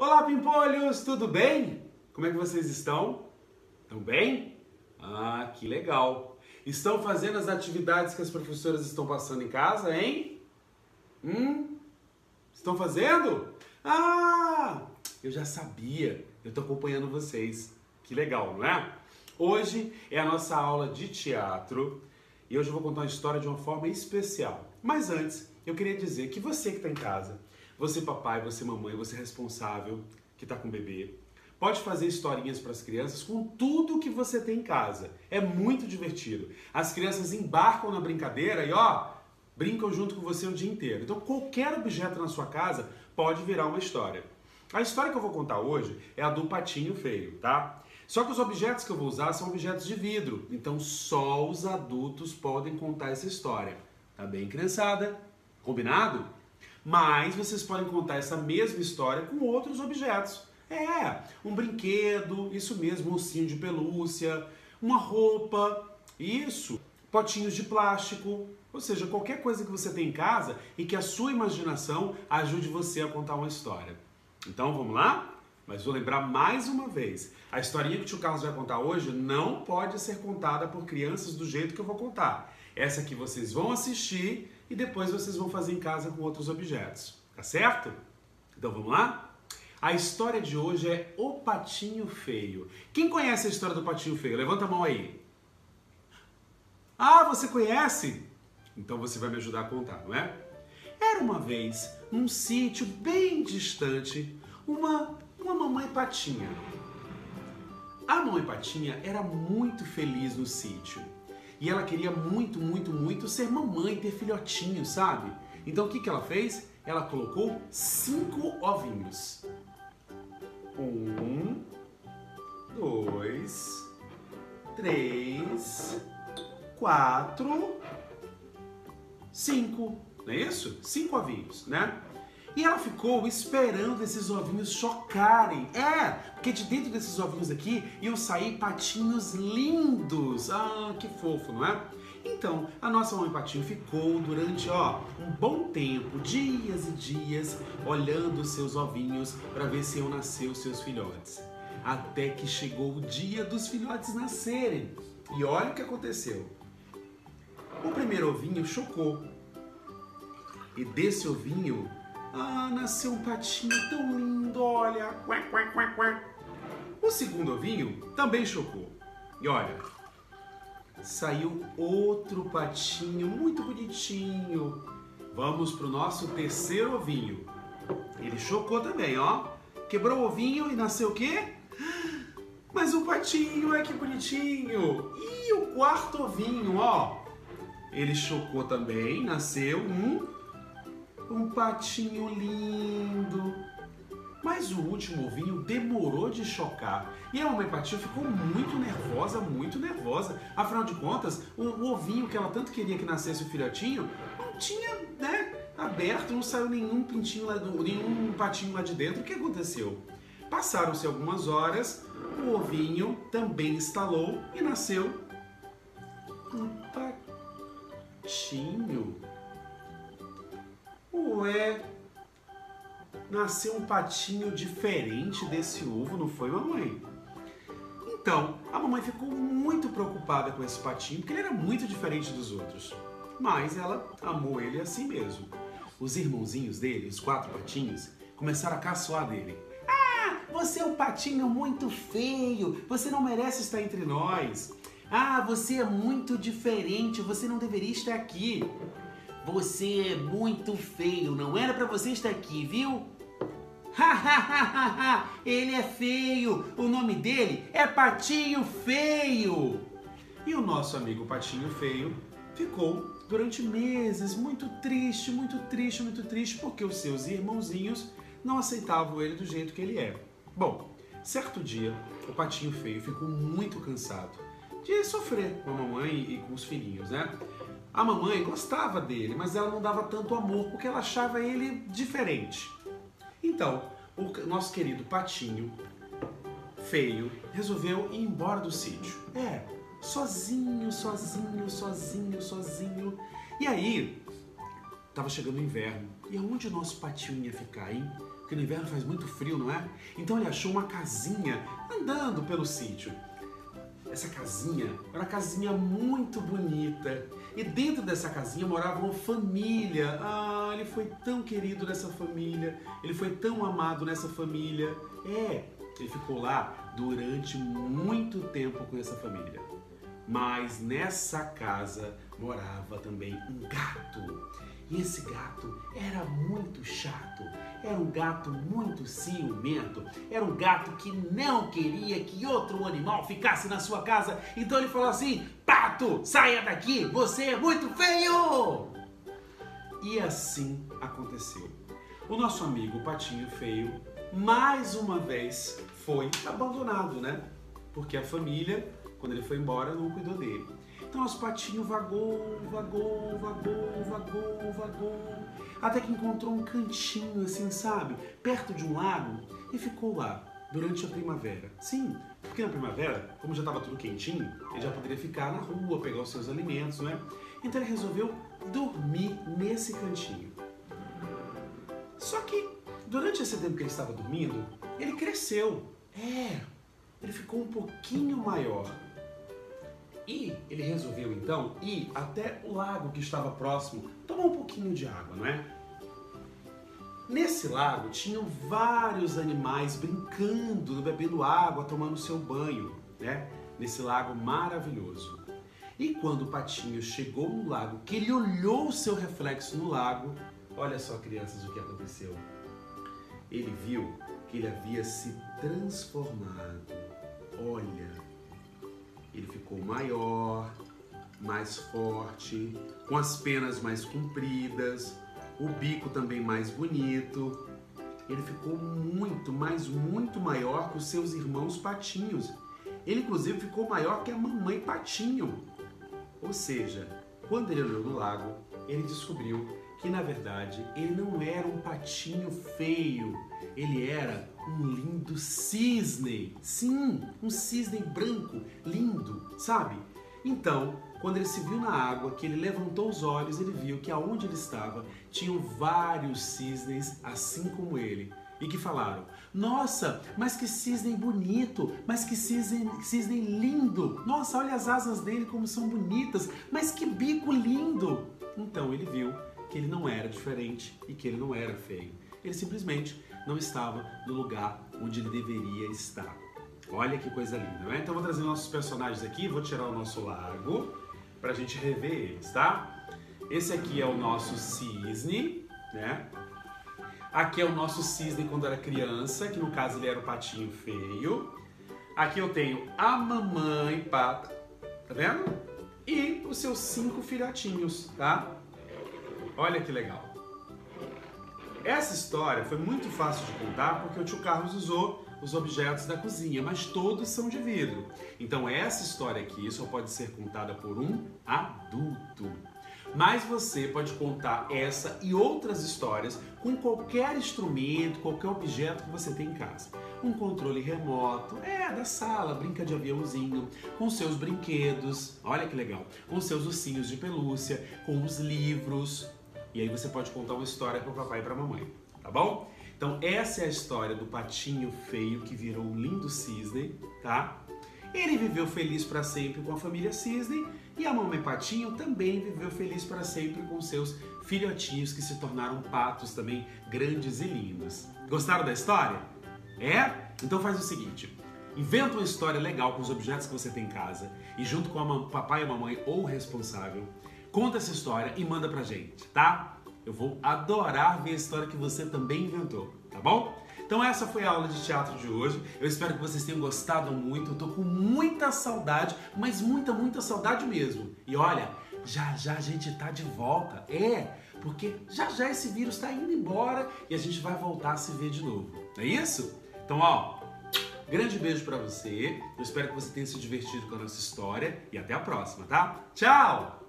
Olá, pimpolhos, tudo bem? Como é que vocês estão? Estão bem? Ah, que legal! Estão fazendo as atividades que as professoras estão passando em casa, hein? Hum? Estão fazendo? Ah, eu já sabia. Eu estou acompanhando vocês. Que legal, não é? Hoje é a nossa aula de teatro e hoje eu vou contar uma história de uma forma especial. Mas antes, eu queria dizer que você que está em casa, você papai, você mamãe, você responsável que está com o bebê, pode fazer historinhas para as crianças com tudo que você tem em casa. É muito divertido. As crianças embarcam na brincadeira e ó, brincam junto com você o dia inteiro. Então qualquer objeto na sua casa pode virar uma história. A história que eu vou contar hoje é a do patinho feio, tá? Só que os objetos que eu vou usar são objetos de vidro, então só os adultos podem contar essa história. Tá bem, criançada? Combinado? Mas vocês podem contar essa mesma história com outros objetos. É, um brinquedo, isso mesmo, um ursinho de pelúcia, uma roupa, isso, potinhos de plástico, ou seja, qualquer coisa que você tem em casa e que a sua imaginação ajude você a contar uma história. Então vamos lá? Mas vou lembrar mais uma vez: a historinha que o tio Carlos vai contar hoje não pode ser contada por crianças do jeito que eu vou contar. Essa aqui vocês vão assistir e depois vocês vão fazer em casa com outros objetos. Tá certo? Então vamos lá? A história de hoje é O Patinho Feio. Quem conhece a história do Patinho Feio? Levanta a mão aí. Ah, você conhece? Então você vai me ajudar a contar, não é? Era uma vez, num sítio bem distante, uma, uma mamãe patinha. A mamãe patinha era muito feliz no sítio. E ela queria muito, muito, muito ser mamãe, ter filhotinho, sabe? Então o que, que ela fez? Ela colocou cinco ovinhos. Um, dois, três, quatro, cinco. Não é isso? Cinco ovinhos, né? E ela ficou esperando esses ovinhos chocarem. É, porque de dentro desses ovinhos aqui iam sair patinhos lindos. Ah, que fofo, não é? Então, a nossa mãe patinho ficou durante, ó, um bom tempo, dias e dias, olhando os seus ovinhos para ver se iam nascer os seus filhotes. Até que chegou o dia dos filhotes nascerem. E olha o que aconteceu. O primeiro ovinho chocou. E desse ovinho, ah, nasceu um patinho tão lindo, olha. O segundo ovinho também chocou. E olha, saiu outro patinho muito bonitinho. Vamos pro nosso terceiro ovinho. Ele chocou também, ó. Quebrou o ovinho e nasceu o quê? Mas um patinho, é que bonitinho. E o quarto ovinho, ó. Ele chocou também, nasceu um um patinho lindo. Mas o último ovinho demorou de chocar. E a mamãe patinho ficou muito nervosa, muito nervosa. Afinal de contas, o, o ovinho que ela tanto queria que nascesse o filhotinho, não tinha, né, aberto, não saiu nenhum pintinho lá do, nenhum patinho lá de dentro. O que aconteceu? Passaram-se algumas horas, o ovinho também instalou e nasceu um patinho. Ué, nasceu um patinho diferente desse ovo, não foi, mamãe? Então, a mamãe ficou muito preocupada com esse patinho, porque ele era muito diferente dos outros. Mas ela amou ele assim mesmo. Os irmãozinhos dele, os quatro patinhos, começaram a caçoar dele. Ah, você é um patinho muito feio, você não merece estar entre nós. Ah, você é muito diferente, você não deveria estar aqui. Você é muito feio, não era para você estar aqui, viu? Ele é feio, o nome dele é Patinho Feio. E o nosso amigo Patinho Feio ficou durante meses muito triste, muito triste, muito triste, porque os seus irmãozinhos não aceitavam ele do jeito que ele é. Bom, certo dia, o Patinho Feio ficou muito cansado de sofrer com a mamãe e com os filhinhos, né? A mamãe gostava dele, mas ela não dava tanto amor porque ela achava ele diferente. Então, o nosso querido patinho, feio, resolveu ir embora do sítio. É, sozinho, sozinho, sozinho, sozinho. E aí, tava chegando o inverno. E aonde o nosso patinho ia ficar, hein? porque no inverno faz muito frio, não é? Então ele achou uma casinha andando pelo sítio. Essa casinha era uma casinha muito bonita. E dentro dessa casinha morava uma família. Ah, ele foi tão querido nessa família. Ele foi tão amado nessa família. É, ele ficou lá durante muito tempo com essa família. Mas nessa casa morava também um gato. E esse gato era muito chato. Era um gato muito ciumento. Era um gato que não queria que outro animal ficasse na sua casa. Então ele falou assim: Pato, saia daqui, você é muito feio! E assim aconteceu. O nosso amigo Patinho Feio, mais uma vez, foi abandonado, né? Porque a família quando ele foi embora, não cuidou dele. Então nosso patinho vagou, vagou, vagou, vagou, vagou, até que encontrou um cantinho assim, sabe, perto de um lago e ficou lá durante a primavera. Sim, porque na primavera, como já estava tudo quentinho, ele já poderia ficar na rua, pegar os seus alimentos, não é? Então ele resolveu dormir nesse cantinho. Só que durante esse tempo que ele estava dormindo, ele cresceu. É, ele ficou um pouquinho maior. E ele resolveu então ir até o lago que estava próximo, tomar um pouquinho de água, não é? Nesse lago tinham vários animais brincando, bebendo água, tomando seu banho, né? Nesse lago maravilhoso. E quando o patinho chegou no lago, que ele olhou o seu reflexo no lago, olha só, crianças, o que aconteceu. Ele viu que ele havia se transformado. Olha, ele ficou maior, mais forte, com as penas mais compridas, o bico também mais bonito. Ele ficou muito, mas muito maior que os seus irmãos patinhos. Ele inclusive ficou maior que a mamãe patinho. Ou seja, quando ele olhou no lago, ele descobriu que na verdade ele não era um patinho feio, ele era um lindo cisne. Sim, um cisne branco, lindo, sabe? Então, quando ele se viu na água, que ele levantou os olhos, ele viu que aonde ele estava tinham vários cisnes assim como ele. E que falaram: Nossa, mas que cisne bonito, mas que cisne, cisne lindo. Nossa, olha as asas dele como são bonitas, mas que bico lindo. Então ele viu que ele não era diferente e que ele não era feio. Ele simplesmente não estava no lugar onde ele deveria estar. Olha que coisa linda, né? Então vou trazer nossos personagens aqui, vou tirar o nosso lago para a gente rever eles, tá? Esse aqui é o nosso cisne, né? Aqui é o nosso cisne quando era criança, que no caso ele era o patinho feio. Aqui eu tenho a mamãe pata, tá vendo? E os seus cinco filhotinhos, tá? Olha que legal. Essa história foi muito fácil de contar porque o tio Carlos usou os objetos da cozinha, mas todos são de vidro. Então essa história aqui só pode ser contada por um adulto. Mas você pode contar essa e outras histórias com qualquer instrumento, qualquer objeto que você tem em casa. Um controle remoto, é, da sala, brinca de aviãozinho, com seus brinquedos, olha que legal, com seus ursinhos de pelúcia, com os livros, e aí você pode contar uma história para o papai e para a mamãe, tá bom? Então essa é a história do patinho feio que virou um lindo cisne, tá? Ele viveu feliz para sempre com a família cisne e a mamãe patinho também viveu feliz para sempre com seus filhotinhos que se tornaram patos também grandes e lindos. Gostaram da história? É? Então faz o seguinte, Inventa uma história legal com os objetos que você tem em casa e junto com o papai e a mamãe ou o responsável, Conta essa história e manda pra gente, tá? Eu vou adorar ver a história que você também inventou, tá bom? Então essa foi a aula de teatro de hoje. Eu espero que vocês tenham gostado muito. Eu tô com muita saudade, mas muita, muita saudade mesmo. E olha, já já a gente tá de volta. É, porque já já esse vírus tá indo embora e a gente vai voltar a se ver de novo. É isso? Então, ó, grande beijo para você. Eu espero que você tenha se divertido com a nossa história e até a próxima, tá? Tchau!